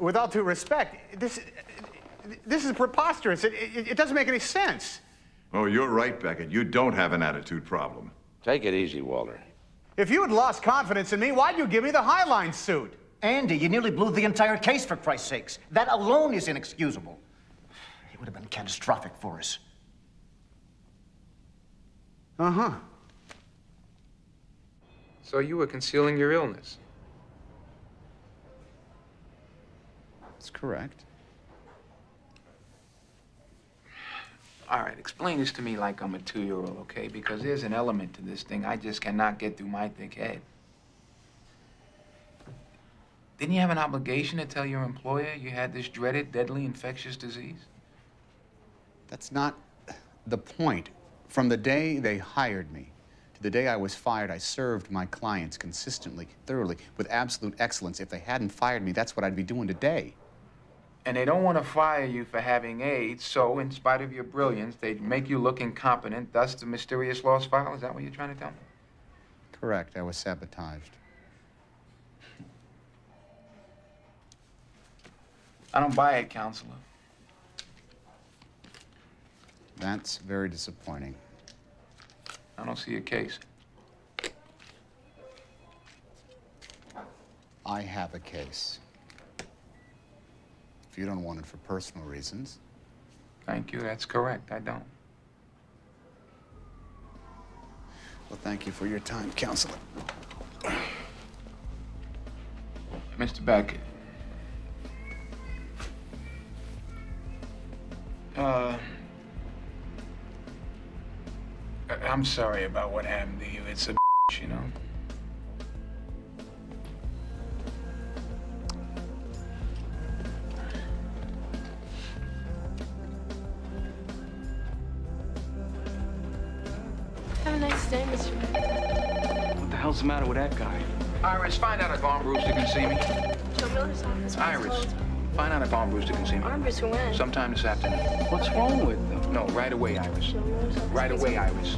with all due respect, this, this is preposterous. It, it, it doesn't make any sense. Oh, you're right, Beckett. You don't have an attitude problem. Take it easy, Walter. If you had lost confidence in me, why'd you give me the Highline suit? Andy, you nearly blew the entire case, for Christ's sakes. That alone is inexcusable. It would have been catastrophic for us. Uh-huh. So you were concealing your illness? That's correct. All right, explain this to me like I'm a two-year-old, okay? Because there's an element to this thing I just cannot get through my thick head. Didn't you have an obligation to tell your employer you had this dreaded, deadly, infectious disease? That's not the point. From the day they hired me to the day I was fired, I served my clients consistently, thoroughly, with absolute excellence. If they hadn't fired me, that's what I'd be doing today. And they don't want to fire you for having AIDS, so in spite of your brilliance, they'd make you look incompetent, thus the mysterious lost file? Is that what you're trying to tell me? Correct. I was sabotaged. I don't buy it, counselor. That's very disappointing. I don't see a case. I have a case. If you don't want it for personal reasons. Thank you, that's correct. I don't. Well, thank you for your time, counselor. Mr. Beckett. Uh, I'm sorry about what happened to you. It's a you know. Have a nice day, Mr. Beck. What the hell's the matter with that guy? Iris, find out if Arm Brewster can see me. Joe Miller's office. Iris, find out if Arm Brewster can see me. Arm Brewster when? Sometime this afternoon. What's wrong with them? No, right away, Iris. Joe Miller's office. Right away, Iris.